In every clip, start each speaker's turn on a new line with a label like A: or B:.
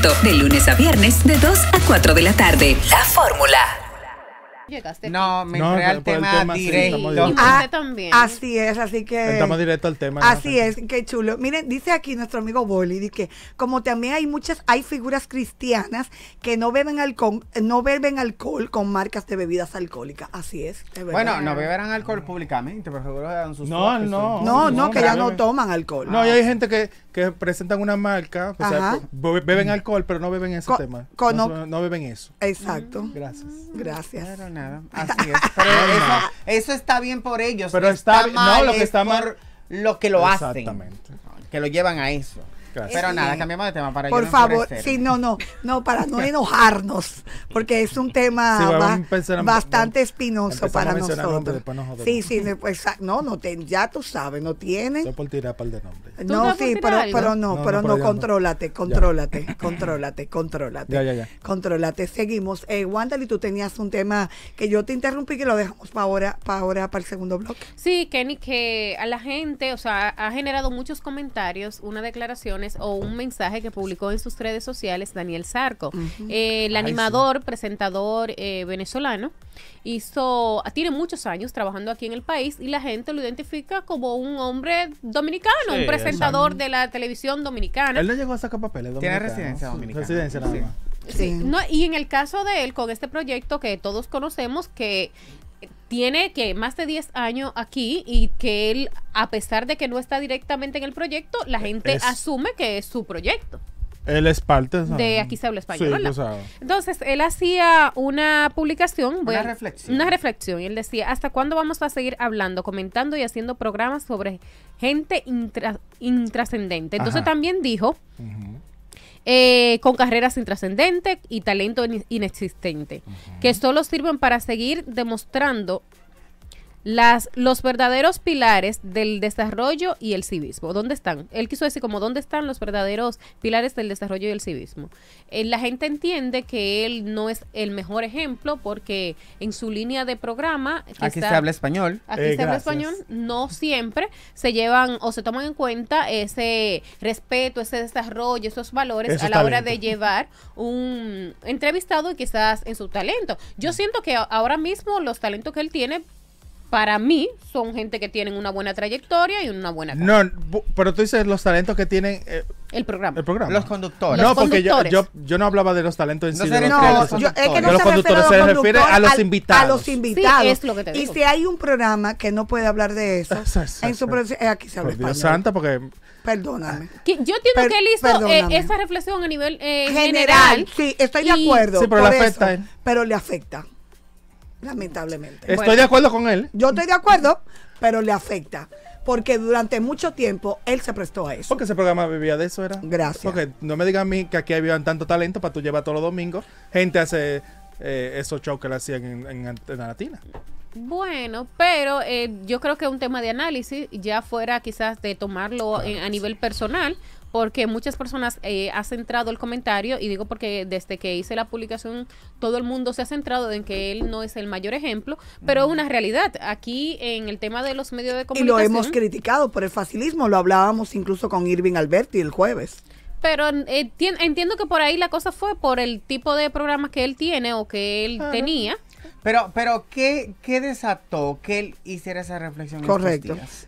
A: De lunes a viernes, de 2 a 4 de la tarde. La fórmula.
B: Llegaste.
C: No, me
D: No,
C: entré al tema
D: tema, sí,
C: directo.
D: estamos
B: Y
D: directo.
B: usted
E: Ah,
B: también.
E: Así es, así que.
D: Entramos directo al tema.
E: Así es, qué chulo. Miren, dice aquí nuestro amigo Boli, dice que como también hay muchas, hay figuras cristianas que no beben alcohol, no beben alcohol con marcas de bebidas alcohólicas. Así es.
C: Bueno, no beberán alcohol públicamente, pero seguro dan sus
D: No, no.
E: no, no, que ya no toman alcohol.
D: No, y hay gente que, que presentan una marca, o sea, beben alcohol, pero no beben ese
E: Co-
D: tema. no,
E: no-
D: no beben eso.
E: Exacto.
D: Gracias.
E: Gracias.
C: Pero nada, así es. Pero eso, eso está bien por ellos.
D: Pero está no, lo que
C: es
D: está mal-
C: por lo que lo hacen.
D: Exactamente.
C: Que lo llevan a eso.
D: Gracias.
C: Pero nada, cambiamos de tema para yo
E: Por
C: no
E: favor, sí, no, no, no, para no enojarnos, porque es un tema
D: Sí,
E: bastante espinoso para nosotros.
D: después nos
E: sí, sí, no, pues, no, no, te- ya tú sabes, no tienen.
D: Estoy por tirar par de nombres.
B: ¿Tú
E: No, sí, pero, pero no,
D: No,
E: pero
D: no,
E: no,
D: ya
E: contrólate, contrólate, contrólate, contrólate.
D: Ya, ya, ya.
E: Contrólate. Seguimos. Eh, Wandali, tú tenías un tema que yo te interrumpí que lo dejamos para ahora, para ahora, para el segundo bloque.
B: Sí, Kenny, que a la gente, o sea, ha generado muchos comentarios, unas declaraciones o un mensaje que publicó en sus redes sociales Daniel Sarco. Eh, el
D: Ay,
B: animador, presentador eh, venezolano, hizo, tiene muchos años trabajando aquí en el país y la gente lo identifica como un hombre dominicano,
F: Sí,
B: un presentador de la televisión dominicana.
D: Él no llegó a sacar papeles.
C: Tiene residencia dominicana.
D: Residencia nada
C: Sí.
D: más.
E: Sí.
B: No, y en el caso de él, con este proyecto que todos conocemos, que tiene que más de 10 años aquí y que él, a pesar de que no está directamente en el proyecto, la gente
D: Es-
B: asume que es su proyecto.
D: Él es parte
B: De Aquí se habla español,
D: Sí, sabes.
B: Entonces, él hacía una publicación.
C: Una reflexión.
B: Una reflexión. Y él decía, ¿hasta cuándo vamos a seguir hablando, comentando y haciendo programas sobre gente intra- intrascendente? Entonces
D: Ajá.
B: también dijo. Eh, con carreras intrascendentes y talento in- inexistente, que solo sirven para seguir demostrando las, los verdaderos pilares del desarrollo y el civismo. ¿Dónde están? Él quiso decir como dónde están los verdaderos pilares del desarrollo y el civismo. Eh, la gente entiende que él no es el mejor ejemplo porque en su línea de programa... que
C: Aquí se habla español.
B: Aquí
D: Eh,
B: se habla
D: gracias.
B: español, no siempre se llevan o se toman en cuenta ese respeto, ese desarrollo, esos valores a la hora de llevar un entrevistado y quizás en su talento. Yo siento que ahora mismo los talentos que él tiene, para mí, son gente que tienen una buena trayectoria y una buena carrera.
D: No, bu- pero tú dices los talentos que tienen eh,
B: el programa.
D: el programa.
C: Los conductores.
D: No,
B: Los
D: porque yo,
B: conductores.
D: yo, yo no hablaba de los talentos en
C: No
D: sí.
C: se
D: de los
E: No, yo, es que no
D: Los
E: se refiere
D: conductores
E: a
D: se
E: los
D: refiere a
E: conductores,
D: los
E: al-
D: invitados.
E: A los invitados.
B: Sí, es lo que te
E: y
B: digo.
E: si hay un programa que no puede hablar de eso,
D: Eso es-
E: en su eh, aquí se habla
D: Por Dios
E: español.
D: santa, porque
E: Perdóname.
B: Que yo entiendo
E: Per-
B: que él hizo
E: perdóname.
B: eh, esa reflexión a nivel eh,
E: general,
B: general.
E: sí, estoy de
B: y-
E: acuerdo.
D: Sí, pero
E: por
D: le
E: eso,
D: afecta a él.
E: Pero le afecta. Lamentablemente.
D: estoy
B: Bueno.
D: de acuerdo con él.
E: Yo estoy de acuerdo, pero le afecta. Porque durante mucho tiempo él se prestó a eso.
D: Porque ese programa vivía de eso, era.
E: Gracias.
D: Porque no me digan a mí que aquí había tanto talento para tú llevar todos los domingos. Gente hace eh, esos shows que le hacían en, en Antena Latina.
B: Bueno, pero eh, yo creo que es un tema de análisis, ya fuera quizás de tomarlo en- a nivel personal, porque muchas personas eh, ha centrado el comentario, y digo porque desde que hice la publicación todo el mundo se ha centrado en que él no es el mayor ejemplo, pero es una realidad. Aquí en el tema de los medios de
E: Y lo
B: comunicación...
E: hemos criticado por el facilismo. Lo hablábamos incluso con Irving Alberti el jueves.
B: Pero eh, tien- entiendo que por ahí la cosa fue por el tipo de programas que él tiene o que él tenía.
C: Pero, pero ¿qué, ¿qué desató que él hiciera esa reflexión estos
E: Correcto.
C: días?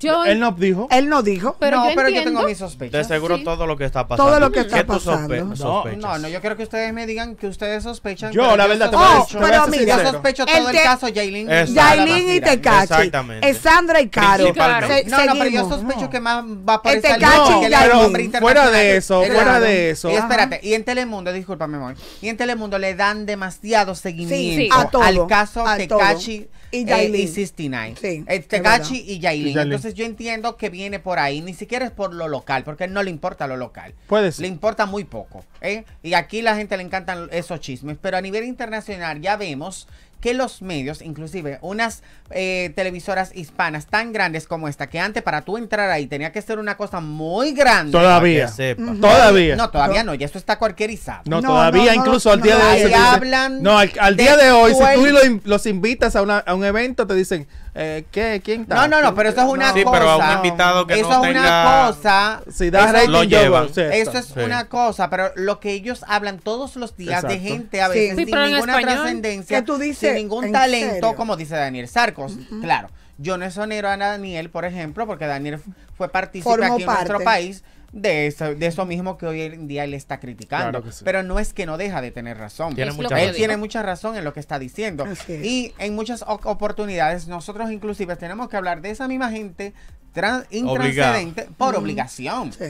B: Yo
D: Él nos dijo.
E: Él no dijo.
B: Pero
C: no,
B: yo
C: pero yo tengo mis
F: De
C: sospechas.
F: seguro
B: Sí.
F: todo lo que está pasando.
E: Todo lo que está
F: ¿Qué tú
E: pasando.
F: sospe-
E: No,
F: sospechas?
C: No, no, yo quiero que ustedes me digan que ustedes sospechan.
D: Yo,
C: pero
D: la verdad, te
E: voy a decir-
C: sospecho-
E: te voy a
C: yo sospecho
E: El
C: todo el caso Yailin.
E: Yailin y Tecachi.
F: Exactamente.
E: Es Sandra y Caro. Se-
C: No, no, pero yo sospecho que más va
E: El Tecachi y
C: que el
E: Yailin.
C: hombre
D: Fuera de eso,
C: Claro.
D: fuera de eso.
C: Y espérate, y en Telemundo, discúlpame, Moy, y en Telemundo le dan demasiado seguimiento
E: a
C: al caso
E: a
C: Tecachi.
E: Y
C: y,
E: Yailin.
C: y 69.
E: Sí,
C: Eh,
E: verdad.
C: y Yailin.
D: Y Yailin.
C: Entonces yo entiendo que viene por ahí, ni siquiera es por lo local, porque a él no le importa lo local.
D: Puede ser.
C: Le importa muy poco. ¿eh? Y aquí la gente le encantan esos chismes, pero a nivel internacional ya vemos que los medios, inclusive unas eh, televisoras hispanas tan grandes como esta, que antes para tú entrar ahí tenía que ser una cosa muy grande.
D: Todavía.
F: Sepa.
D: Todavía.
C: No, todavía no, ya esto está cualquierizado.
D: No,
E: No,
D: todavía,
E: no,
D: incluso
E: no,
D: al día
E: no,
D: de hoy.
C: ahí
D: se dice-
C: hablan
D: no, al, día de hoy, si tú
C: sueldo.
D: lo in- los invitas a, una- a un evento, te dicen, eh, ¿qué? ¿Quién está?
C: No, no, no, pero eso es una
F: Sí,
C: cosa.
F: pero a un invitado que
C: eso
F: no
C: es una cosa.
D: Si da
C: eso-
D: rating,
F: lo llevan.
D: sí,
C: Eso es
F: Sí.
C: una cosa, pero lo que ellos hablan todos los días de gente a
E: Sí.
C: veces
B: Sí,
C: sin ninguna trascendencia, sin ningún
E: ¿En
C: talento,
E: serio?
C: como dice Daniel Sarcos. Claro, yo no exonero a Daniel, por ejemplo, porque Daniel fue partícipe aquí en nuestro país de eso, de eso mismo que hoy en día él está criticando.
D: Claro que sí.
C: Pero no es que no deja de tener razón.
F: Tiene mucha
C: Él tiene mucha razón en lo que está diciendo.
E: Es.
C: Y en muchas oportunidades, nosotros inclusive tenemos que hablar de esa misma gente tran- intranscendente por obligación.
E: Sí.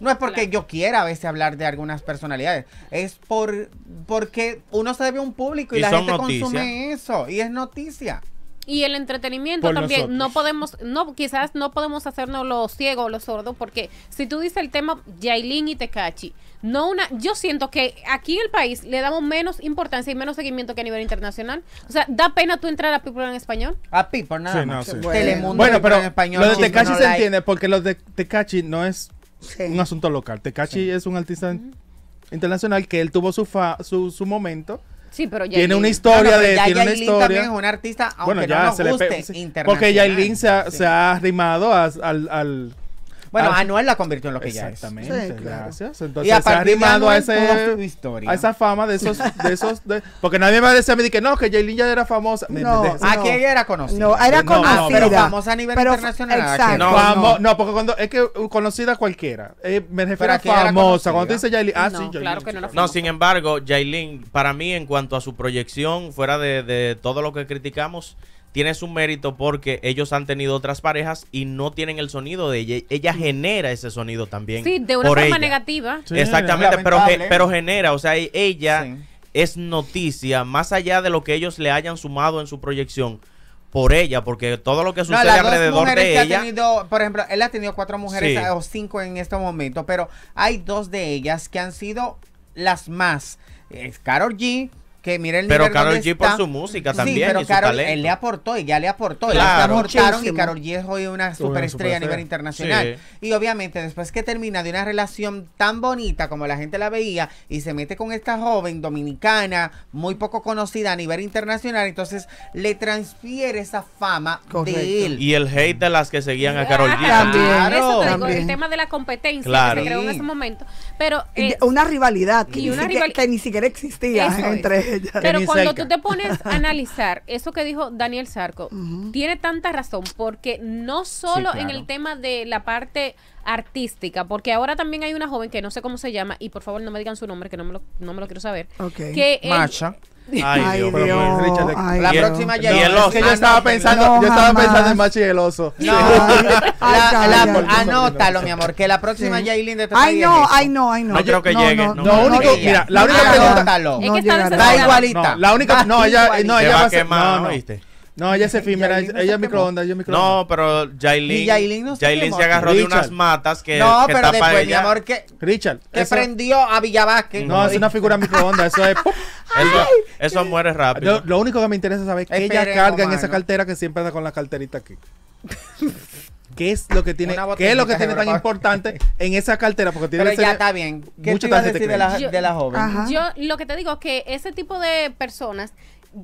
C: No es porque yo quiera a veces hablar de algunas personalidades, es por porque uno se debe a un público y,
F: Y
C: la gente
F: noticias.
C: consume eso y es noticia.
B: Y el entretenimiento
D: Por
B: también,
D: nosotros.
B: no podemos, no, quizás no podemos hacernos los ciegos o los sordos, porque si tú dices el tema Yailin y Tecachi, no una, yo siento que aquí en el país le damos menos importancia y menos seguimiento que a nivel internacional. O sea, da pena tú entrar a People en español.
C: A Pipo nada
D: Sí, no, sí.
E: Bueno.
C: Telemundo
D: Bueno,
C: People
D: pero
C: en español.
D: lo de Tecachi
C: No
D: se
C: Like.
D: entiende porque lo de Tecachi no es
E: Sí.
D: un asunto local. Tecachi es un artista internacional que él tuvo su, fa- su, su momento.
B: Sí, pero
D: Tiene
B: Yailin-
D: una
C: No,
D: historia
C: no,
D: de
C: ya
D: tiene una
C: Yailin también es
D: historia.
C: un artista, aunque
D: Bueno,
C: no nos
D: se le
C: guste,
D: pe-
C: internacional.
D: Porque Yailin se ha,
C: Sí.
D: se ha arrimado a- al, al
C: Bueno,
D: al-
C: Anuel la convirtió en lo que ya es.
D: Exactamente,
E: Sí, claro.
D: gracias.
C: Y
D: Entonces
C: a
D: se ha
C: de
D: arrimado a ese esa fama de esos de esos de- porque nadie me va a decir a mí de que no, que Yailin ya era famosa. Me-
E: No,
D: me-
E: no.
C: Aquí ella era conocida.
E: No, era
D: No, no,
E: conocida.
D: pero
C: famosa a nivel internacional,
E: Exacto.
F: no.
D: Famo- no, porque cuando es que uh, conocida cualquiera. Eh, me refiero a famosa.
C: conocida.
D: Cuando tú dices Yailin, ah,
B: No,
D: sí, Yailin,
B: claro que no.
F: No, sin embargo, Yailin, para mí, en cuanto a su proyección, fuera de, de todo lo que criticamos, tiene su mérito porque ellos han tenido otras parejas y no tienen el sonido de ella. Ella genera ese sonido también.
B: Sí, de una
F: por
B: forma
F: ella.
B: negativa.
D: Sí,
F: Exactamente, pero, pero genera, o sea, e- ella
C: Sí.
F: es noticia, más allá de lo que ellos le hayan sumado en su proyección, por ella, porque todo lo que
C: No,
F: sucede
C: las dos
F: alrededor
C: mujeres
F: de
C: que ha
F: ella...
C: tenido, por ejemplo, él ha tenido cuatro mujeres
F: Sí.
C: o cinco en este momento, pero hay dos de ellas que han sido las más. Es Carol G, que mire el
F: Pero
C: nivel
F: Karol
C: donde
F: G por su música
C: Sí,
F: también
C: pero
F: y su
C: Karol,
F: talento.
C: él le aportó, ella le aportó,
F: Claro.
C: le aportaron y. Carol G es hoy una superestrella a nivel internacional. Y obviamente después que termina de una relación tan bonita como la gente la veía y se mete con esta joven dominicana, muy poco conocida a nivel internacional, entonces le transfiere esa fama
E: Correcto.
C: de él.
F: Y el hate de las que seguían a Carol G.
E: También.
B: Eso te digo,
E: También.
B: el tema de la competencia
F: Claro.
B: que se creó en
C: Sí.
B: ese momento. Pero eh,
E: Una rivalidad que,
B: y
E: ni
B: una
E: siquiera,
B: rival-
E: que ni siquiera existía
B: Eso es. Pero cuando
D: cerca.
B: tú te pones a analizar eso que dijo Daniel Sarco, tiene tanta razón, porque no solo
C: Sí,
B: en el tema de la parte artística, porque ahora también hay una joven que no sé cómo se llama, y por favor no me digan su nombre, que no me lo, no me lo quiero saber. Que él-
C: Macha.
F: Ay,
E: Ay,
F: Dios
E: Dios.
F: mío.
D: Pero, Richard,
E: ay,
C: La
E: Dios.
C: próxima
F: Y
C: ya
F: el
C: no,
F: oso.
D: Es que yo estaba pensando,
E: no,
D: yo estaba pensando en Machi y el oso.
C: No,
E: Ay,
C: la-
E: ay,
C: la-
E: ay, ay.
C: anótalo, mi amor, que la próxima
E: Sí.
C: Yailin de
E: Ay, no, ay, no, ay, no.
F: No creo que llegue, no.
D: No, único, mira, la única pregunta.
C: anótalo.
B: Es que está
E: llegará.
B: desesperada.
C: Da igualita.
D: No, la única, no, ella, no, ella
F: va a quemar,
D: no, no. No, ella es efímera,
C: Yailin no
D: ella
C: se
D: es microondas, ella es microondas.
F: No, pero
C: Y Yailin no se
F: Yailin
C: quemó.
F: se agarró de
D: Richard.
F: unas matas que,
C: No,
F: que
C: pero
F: tapa
C: después, mi
F: ella.
C: amor, que,
D: Richard,
C: que
D: eso-
C: prendió a Villavasque.
D: no, es una figura microondas, eso es ¡pum!
F: Eso, eso muere rápido.
D: Lo, lo único que me interesa es saber qué ella
C: Esperen,
D: carga en esa cartera que siempre anda con la carterita aquí. ¿Qué es lo que tiene,
C: Una
D: qué es lo que
C: botellita
D: tiene tan importante en esa cartera? Porque tiene
C: Pero
D: que
C: ya está bien. ¿Qué
D: mucha
C: a
D: tarjeta
C: decir
D: de
C: de la,
B: crédito.
C: de la joven?
E: Ajá.
B: Yo lo que te digo es que ese tipo de personas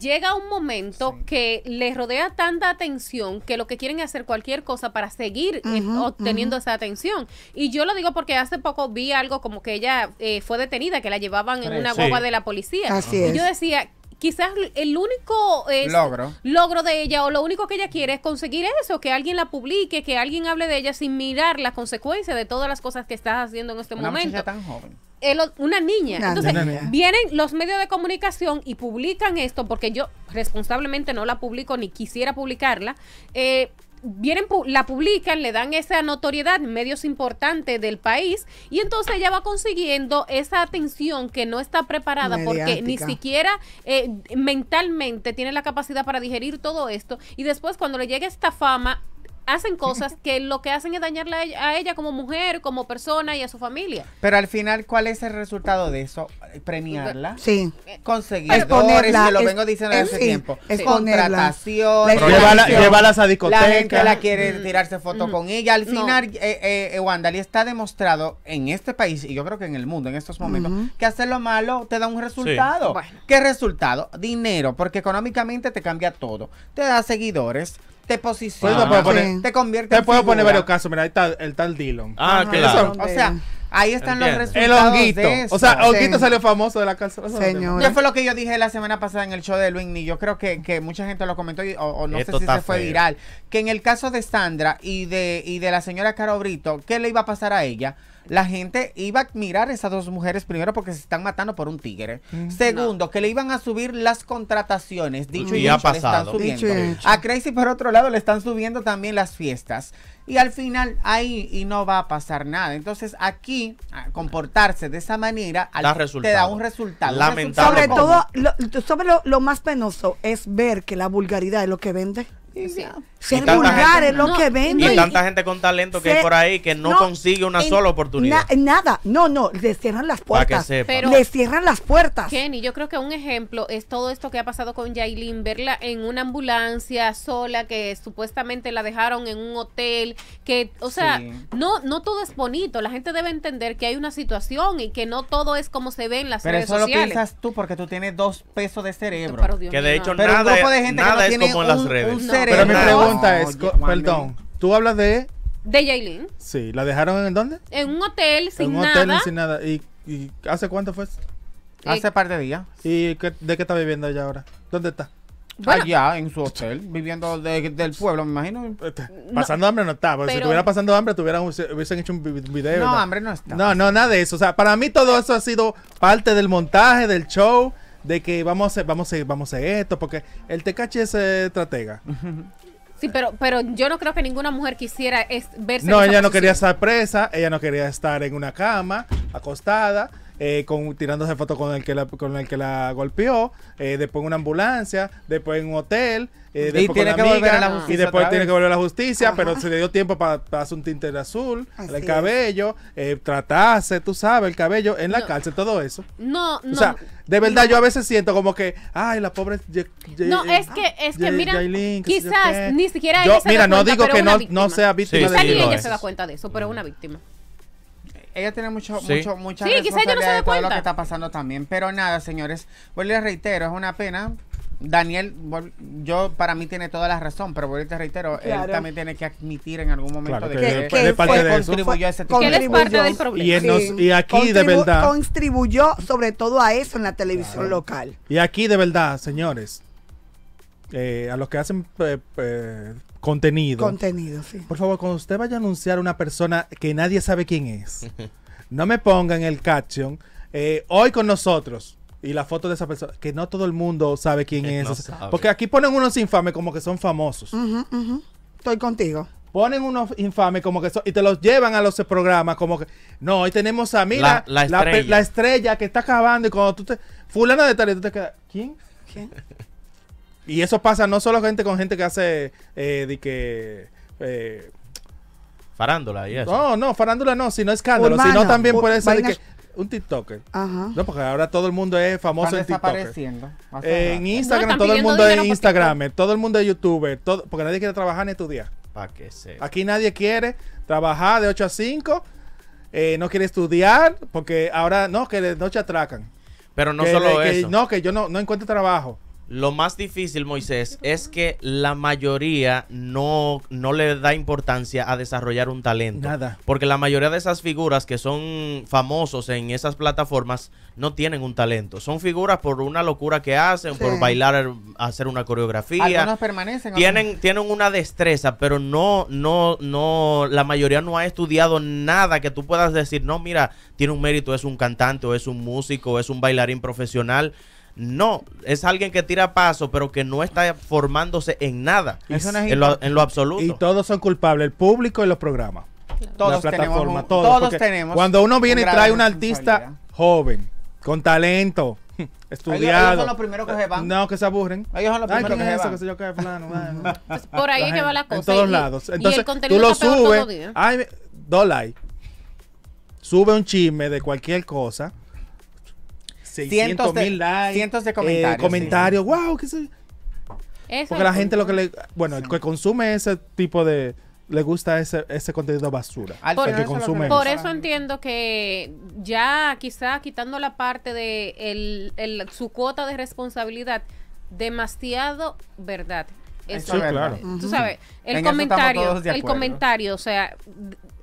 B: llega un momento que les rodea tanta atención que lo que quieren es hacer cualquier cosa para seguir eh, obteniendo esa atención. Y yo lo digo porque hace poco vi algo como que ella eh, fue detenida, que la llevaban en
C: Sí.
B: una
F: Sí.
B: guagua de la policía.
E: Así
B: y
E: es.
B: yo decía, quizás el único eh,
C: Logro.
B: logro de ella o lo único que ella quiere es conseguir eso, que alguien la publique, que alguien hable de ella sin mirar las consecuencias de todas las cosas que estás haciendo en este
C: Una
B: momento
C: tan joven.
B: El una niña. Entonces, vienen los medios de comunicación y publican esto, porque yo responsablemente no la publico ni quisiera publicarla. eh, vienen, pu- la publican, le dan esa notoriedad en medios importantes del país y entonces ella va consiguiendo esa atención que no está preparada porque ni siquiera eh, mentalmente tiene la capacidad para digerir todo esto y después cuando le llegue esta fama hacen cosas que lo que hacen es dañarla a ella, a ella como mujer, como persona y a su familia.
C: Pero al final, ¿cuál es el resultado de eso? Premiarla.
E: Sí.
C: Conseguidores,
E: Exponerla,
C: que lo vengo diciendo desde
E: es-
C: hace
E: sí,
C: tiempo. Contratación.
E: La
D: llévalas a
C: La
D: discotecas.
C: gente la quiere tirarse foto con ella. Al
B: No.
C: final, eh, eh, eh, Wandali está demostrado en este país, y yo creo que en el mundo en estos momentos, que hacer lo malo te da un resultado.
B: Bueno.
C: ¿Qué resultado? Dinero, porque económicamente te cambia todo. Te da seguidores. Te
D: Pues
C: posiciona,
D: te
C: te-
D: poner-
C: te convierte
D: Te
C: en
D: puedo poner varios casos. Mira, ahí está el tal Dillon.
F: Ah,
E: Ajá,
F: claro.
E: eso.
C: O sea, ahí están los
F: Entiendo.
D: El
C: resultados
D: honguito.
C: de eso.
D: O sea,
E: Sí.
D: honguito salió famoso de la cárcel.
E: Señor.
C: Ya fue lo que yo dije la semana pasada en el show de Luis Yo creo que, que mucha gente lo comentó y- o, o no
F: Esto
C: sé si se fue
F: feo.
C: viral. Que en el caso de Sandra y de, y de la señora Caro Brito, ¿qué le iba a pasar a ella? La gente iba a mirar a esas dos mujeres primero porque se están matando por un tigre. Segundo, que le iban a subir las contrataciones. Dicho y,
F: Y ha
C: hecho, le están
F: pasado.
C: subiendo.
E: Dicho y hecho.
C: A Crazy por otro lado le están subiendo también las fiestas. Y al final ahí y no va a pasar nada. Entonces aquí comportarse de esa manera al-
F: Da
C: te
F: resultado.
C: da un resultado. un
F: Lamentable.
E: Sobre todo, lo, sobre lo, lo más penoso es ver que la vulgaridad es lo que vende.
C: Y ya.
E: Ser vulgar
F: gente-
E: es lo
B: No,
E: que
B: y
E: vende.
F: Y tanta gente con talento que hay por ahí que no, consigue una
E: en-
F: sola oportunidad.
E: na- nada, no, no, le cierran las
F: Para que
E: puertas.
F: sepa.
B: Pero-
E: le cierran las puertas.
B: Kenny, yo creo que un ejemplo es todo esto que ha pasado con Yailin, verla en una ambulancia sola, que supuestamente la dejaron en un hotel, que, o sea,
C: Sí.
B: no, no todo es bonito, la gente debe entender que hay una situación y que no todo es como se ve en las
C: Pero
B: redes
C: eso lo
B: sociales.
C: piensas tú porque tú tienes dos pesos de cerebro.
B: Pero, Dios
F: Que de
B: mío,
F: hecho
B: no.
C: Pero un
F: nada,
C: grupo de gente que
F: nada
C: no
F: es
C: tiene
F: como en las
C: un-
F: redes.
B: No.
D: Pero mi pregunta es, co- perdón, tú hablas de,
B: De Yailin,
D: sí, ¿la dejaron en dónde?
B: en un hotel sin
D: en un hotel
B: nada.
D: sin nada. ¿Y, y hace cuánto fue? eso?
C: Hace par de días.
D: ¿Y qué- de qué está viviendo ella ahora? ¿Dónde está?
B: Bueno,
C: Allá en su hotel, viviendo de- del pueblo, me imagino.
D: Este, Pasando hambre no está, porque si
B: pero-
D: estuviera pasando hambre tuvieran, hubiesen hecho un vi- video.
C: No, hambre no está.
D: No, no, nada de eso. O sea, para mí todo eso ha sido parte del montaje, del show, de que vamos a hacer, vamos a hacer, vamos a hacer esto, porque el Tecachi es eh, estratega.
B: sí, pero, pero yo no creo que ninguna mujer quisiera es, verse
D: No,
B: en esa
D: ella no quería estar presa, ella no quería estar en una cama, acostada, eh, con, tirándose fotos con el que la, con el que la golpeó, eh, después en una ambulancia, después en un hotel, eh,
C: Y
D: después
C: tiene
D: con
C: volver
D: amiga,
C: a la
D: y
C: justicia
D: después tiene que volver a la justicia,
E: Ajá.
D: pero se le dio tiempo para hacer un tinte de azul,
E: Así
D: el cabello, eh, tratarse, tú sabes, el cabello en la
B: No.
D: cárcel, todo eso.
B: No, no.
D: O sea, de verdad yo a veces siento como que, ay, la pobre... Ye- Ye-
B: No, es que, es que
D: Ye-
B: mira,
D: Yailin,
B: quizás ni siquiera
D: Yo-
B: ella se
D: mira,
B: da
D: no
B: cuenta,
D: digo que
B: una
D: no,
B: víctima.
D: no sea víctima
F: Sí,
B: Quizás
D: de
B: ni
F: sí, lo
B: ella
F: es.
B: se da cuenta de eso, pero es una víctima.
C: Ella tiene mucho,
F: Sí.
C: mucho, mucha
B: Sí, no
C: responsabilidad
B: da
C: de todo lo que está pasando también. Pero nada, señores, vuelvo y reitero, es una pena. Daniel, yo para mí tiene toda la razón, pero vuelvo y te reitero, él también tiene que admitir en algún momento
D: Claro,
C: de
D: que
C: que,
E: él- que él
D: parte
E: fue-
D: de eso.
C: contribuyó a ese tipo de
B: parte del problema.
D: Y nos- y aquí de verdad-
E: Contribuyó sobre todo a eso en la televisión local.
D: Y aquí de verdad, señores, eh, a los que hacen eh, eh, contenido,
E: Contenido, sí.
D: por favor, cuando usted vaya a anunciar a una persona que nadie sabe quién es, no me pongan el caption eh, hoy con nosotros y la foto de esa persona, que no todo el mundo sabe quién es.
F: no sabe.
D: Porque aquí ponen unos infames como que son famosos.
E: Ujú, ujú. Estoy contigo.
D: Ponen unos infames como que son, y te los llevan a los programas como que, no, hoy tenemos a, mira,
F: La- la
D: pe-
F: estrella.
D: la estrella que está acabando y cuando tú te, fulana de tal, y tú te quedas, ¿quién?
E: ¿Quién?
D: Y eso pasa no solo gente con gente que hace eh, de que eh,
F: Farándula y eso.
D: no, no, farándula no, sino escándalo,
E: Urbana,
D: sino también puede ser de que un TikToker.
E: Ajá.
D: No, porque ahora todo el mundo es famoso
C: están
D: en TikTok. En. Instagram todo el mundo es Instagram, todo el mundo es youtuber, todo, porque nadie quiere trabajar ni estudiar.
F: Para que se.
D: Aquí nadie quiere trabajar de 8 a 5, eh, no quiere estudiar, porque ahora no, que de noche atracan.
F: Pero no
D: Que-
F: solo
D: que-
F: eso.
D: No, que yo no, no encuentro trabajo.
F: Lo más difícil, Moisés, es que la mayoría no, no le da importancia a desarrollar un talento.
D: Nada.
F: Porque la mayoría de esas figuras que son famosos en esas plataformas no tienen un talento. Son figuras por una locura que hacen,
E: Sí.
F: por bailar, hacer una coreografía.
C: Algunos permanecen.
F: Tienen, tienen una destreza, pero no, no, no, la mayoría no ha estudiado nada que tú puedas decir, no, mira, tiene un mérito, es un cantante, o es un músico, o es un bailarín profesional. No, es alguien que tira paso, pero que no está formándose en nada,
C: Eso no es
F: en, lo, en lo absoluto.
D: Y todos son culpables, el público y los programas.
C: Todos
D: la
C: tenemos un-
D: todos.
C: tenemos
D: Cuando uno viene y trae un artista joven, con talento, estudiado.
C: ellos son los primeros que se van.
D: No, que se aburren.
C: Ellos son los
D: Ay,
C: primeros
D: ¿quién
C: que
D: es
C: se
D: eso?
C: van.
D: Que sé yo qué, fulano, bueno.
B: Entonces, por ahí
D: La
B: es que va la cosa.
D: En todos
B: y-
D: lados.
B: y
D: Entonces,
B: el
D: tú
B: contenido
D: lo
B: está peor todo
D: subes. Ay, dos likes. Sube un chisme de cualquier cosa. 600
C: de-
D: mil likes.
C: cientos de
D: eh,
C: comentarios.
D: Wow, qué sé. Porque la gente lo que le. Bueno, el que consume ese tipo de. Le gusta ese, ese contenido basura.
C: Al
B: Por-
D: que consume.
B: Por eso entiendo que ya quizá quitando la parte de el, el- su cuota de responsabilidad, demasiado verdad. eso.
C: Sí,
B: es
C: claro.
B: Tú sabes, el
C: En
B: comentario, el comentario, o sea,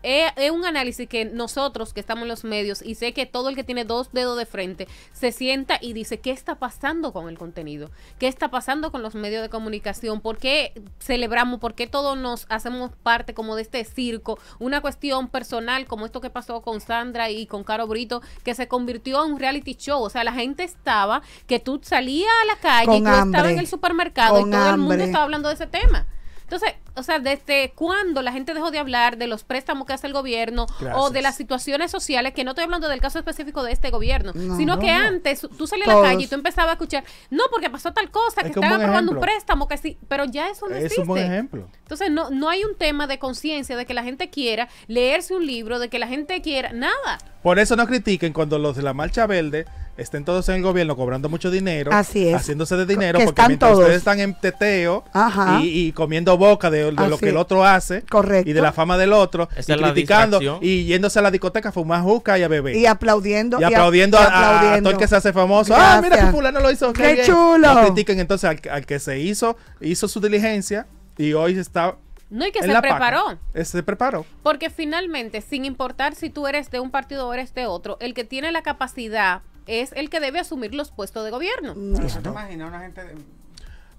B: es, es un análisis que nosotros que estamos en los medios y sé que todo el que tiene dos dedos de frente se sienta y dice, ¿qué está pasando con el contenido? ¿Qué está pasando con los medios de comunicación? ¿Por qué celebramos? ¿Por qué todos nos hacemos parte como de este circo? Una cuestión personal como esto que pasó con Sandra y con Caro Brito, que se convirtió en un reality show. O sea, la gente estaba, que tú salías a la calle y tú estabas
E: hambre.
B: en el supermercado y todo el mundo estaba hablando de ese tema. Entonces, o sea, desde cuándo la gente dejó de hablar de los préstamos que hace el gobierno o de las situaciones sociales, que no estoy hablando del caso específico de este gobierno,
E: No,
B: sino
E: no,
B: que
E: no.
B: antes tú salías a la calle y tú empezabas a escuchar, no, porque pasó tal cosa,
D: Es
B: que
D: que buen
B: aprobando un préstamo, que sí, pero ya eso no
D: Es
B: existe.
D: un buen ejemplo.
B: Entonces, no, no hay un tema de conciencia de que la gente quiera leerse un libro, de que la gente quiera, nada.
D: Por eso no critiquen cuando los de la Marcha Verde estén todos en el gobierno cobrando mucho dinero,
E: Así es.
D: haciéndose de dinero,
E: Que
D: porque
E: están
D: mientras
E: todos.
D: ustedes están en teteo y, y comiendo boca de, de lo que el otro hace
E: Correcto.
D: y de la fama del otro,
F: Esa
D: y criticando y yéndose a la discoteca a fumar juca y a beber.
E: Y aplaudiendo.
D: Y aplaudiendo
E: y
D: a, a- a
E: aplaudiendo.
D: todo el que se hace famoso. Ah, mira que
E: Gracias.
D: fulano lo hizo.
E: ¡Qué
D: bien".
E: chulo!
D: No critiquen entonces al, al que se hizo, hizo su diligencia y hoy está
B: No, y que
D: en
B: se
D: la
B: preparó.
D: Eh, Se preparó.
B: Porque finalmente, sin importar si tú eres de un partido o eres de otro, el que tiene la capacidad es el que debe asumir los puestos de gobierno.
C: ¿Te imaginas una gente de-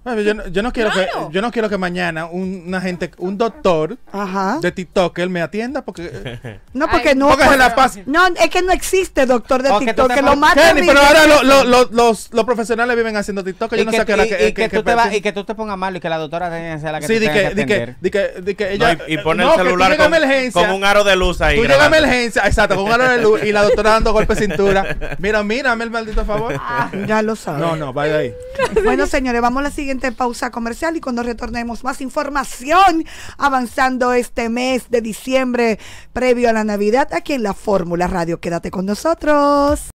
D: Yo, no- yo no quiero
B: Claro.
D: que yo no quiero que mañana un, una gente un doctor
E: Ajá.
D: de TikTok él me atienda porque
E: No, porque
B: Ay,
E: no.
D: porque se la pasa.
E: No, es que no existe doctor de
C: O que
E: TikTok que lo mate.
D: Kenny, pero ahora lo- lo- lo- los, los profesionales viven haciendo TikTok. Yo
C: y
D: no
C: que,
D: sé qué
C: y-
D: que-
C: y
D: que-
C: que
D: que
C: tú te vas- y que tú te pongas malo y que la doctora tenga- sea la que
D: Sí,
C: te
D: di que,
C: que
D: di que, di que, di que
F: No,
D: ella.
F: y, y pone
D: no,
F: el
D: que
F: celular con, con un aro de luz ahí.
D: Tú llegas a emergencia, exacto, con un aro de luz y la doctora dando golpe de cintura. Mira, mírame el maldito favor.
E: Ya lo sabes.
D: No, no, vaya ahí.
E: Bueno, señores, vamos a la pausa comercial y cuando retornemos más información avanzando este mes de diciembre previo a la Navidad aquí en la Fórmula Radio. Quédate con nosotros.